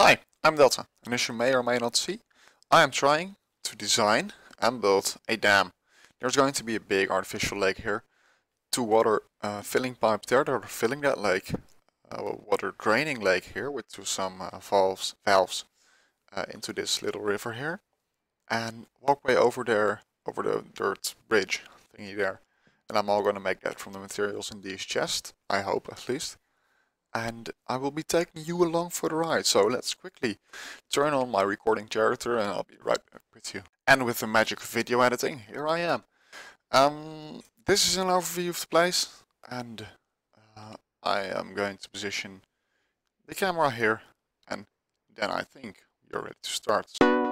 Hi, I'm Delta, and as you may or may not see, I am trying to design and build a dam. There's going to be a big artificial lake here, two water uh, filling pipes there that are filling that lake, a water draining lake here with to some uh, valves, valves uh, into this little river here, and walkway over there, over the dirt bridge thingy there. And I'm all going to make that from the materials in these chests, I hope at least and I will be taking you along for the ride. So let's quickly turn on my recording generator and I'll be right back with you. And with the magic of video editing, here I am. Um, this is an overview of the place and uh, I am going to position the camera here and then I think you're ready to start.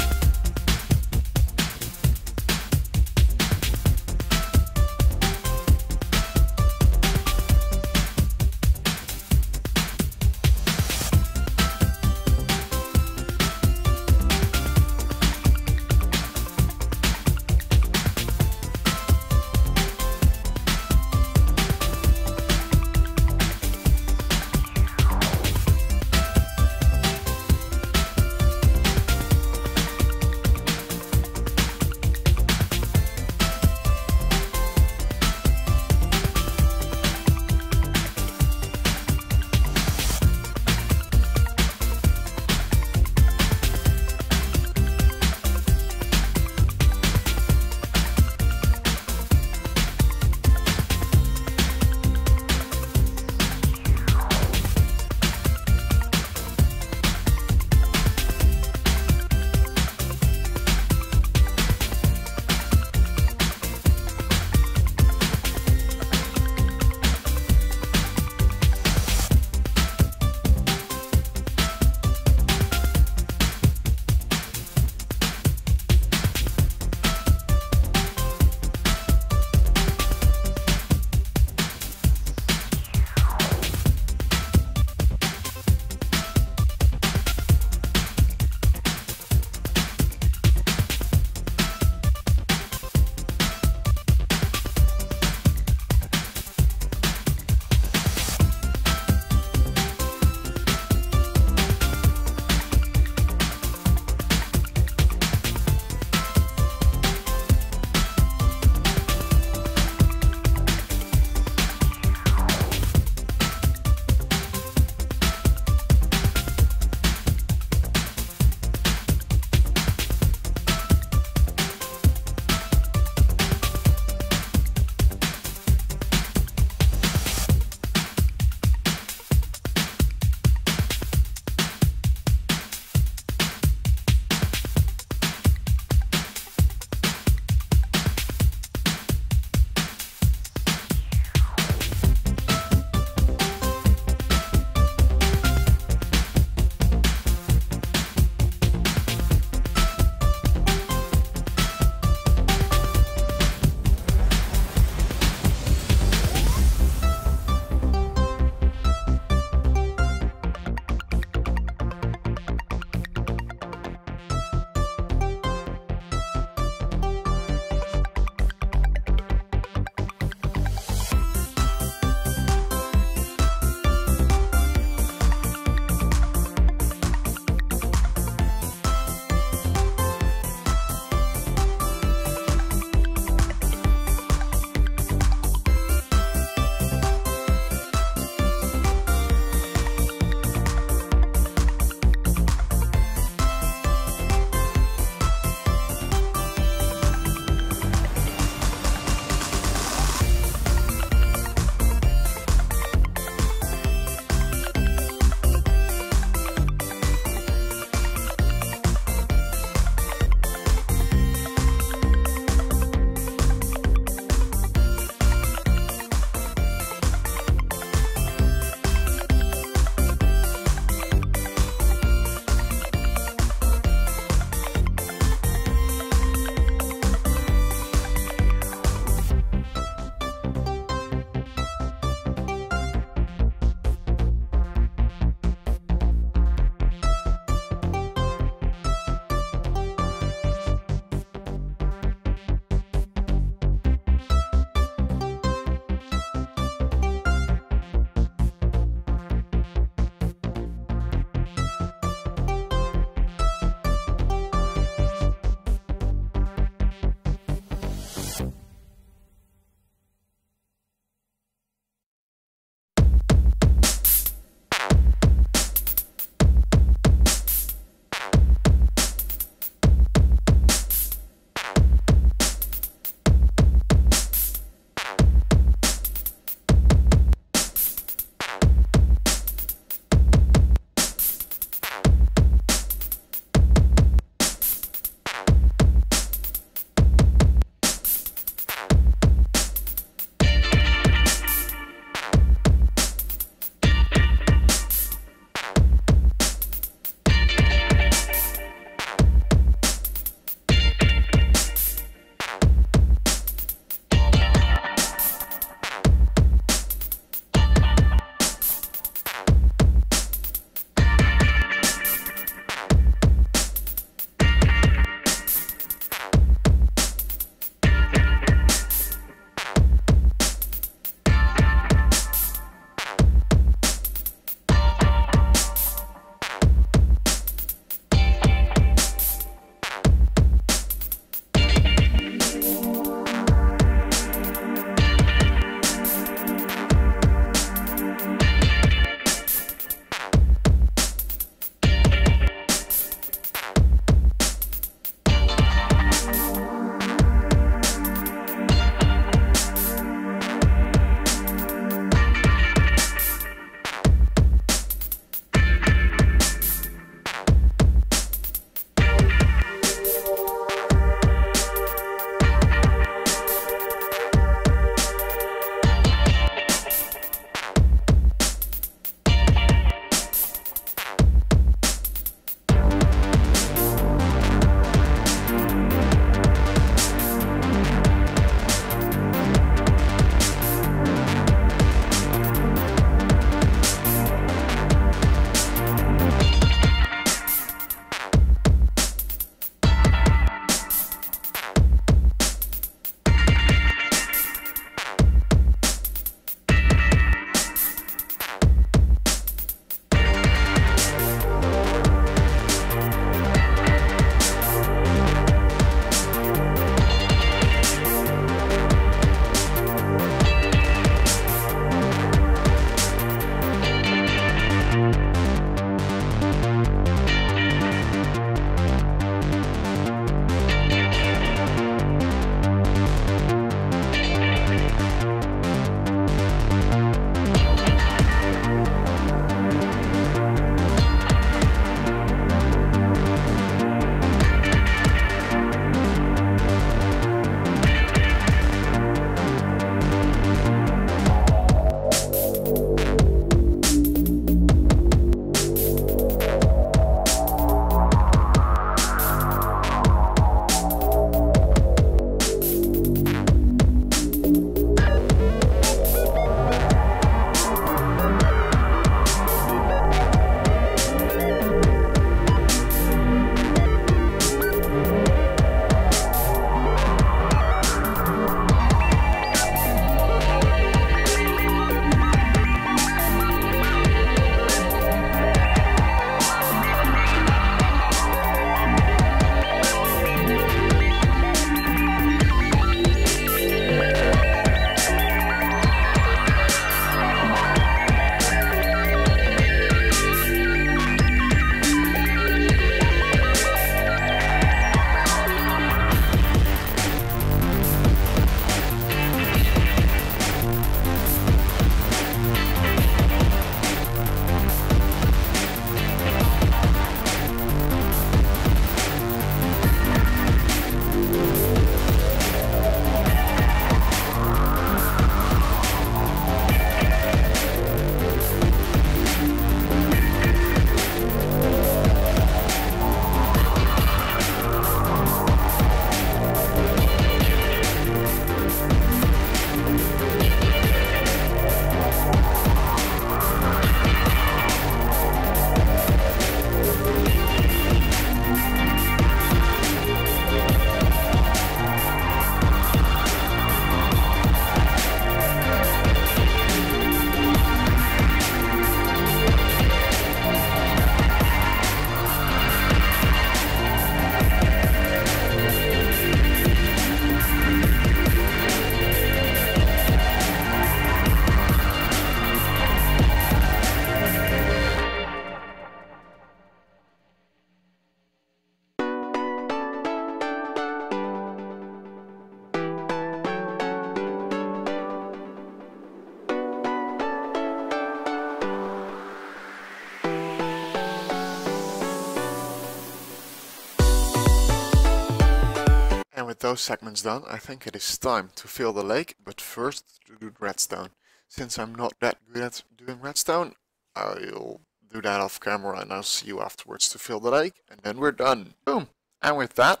Those segments done, I think it is time to fill the lake, but first to do redstone. Since I'm not that good at doing redstone, I'll do that off camera and I'll see you afterwards to fill the lake, and then we're done. Boom! And with that,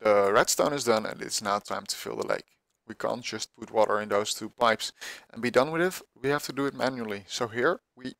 the redstone is done and it's now time to fill the lake. We can't just put water in those two pipes and be done with it, we have to do it manually. So here we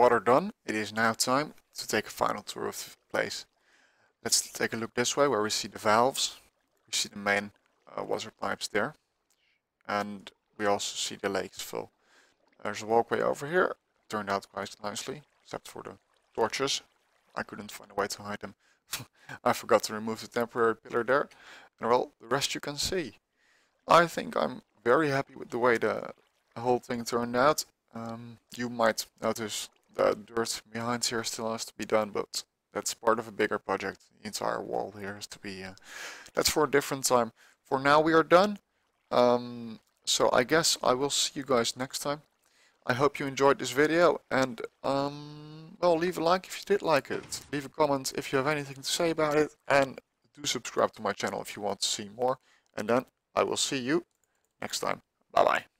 water done, it is now time to take a final tour of the place. Let's take a look this way where we see the valves. We see the main uh, water pipes there. And we also see the lakes full. There's a walkway over here. Turned out quite nicely, except for the torches. I couldn't find a way to hide them. I forgot to remove the temporary pillar there. And well, the rest you can see. I think I'm very happy with the way the whole thing turned out. Um, you might notice the dirt behind here still has to be done, but that's part of a bigger project. The entire wall here has to be... Uh, that's for a different time. For now we are done. Um, so I guess I will see you guys next time. I hope you enjoyed this video and um, well leave a like if you did like it. Leave a comment if you have anything to say about it and do subscribe to my channel if you want to see more. And then I will see you next time. Bye bye.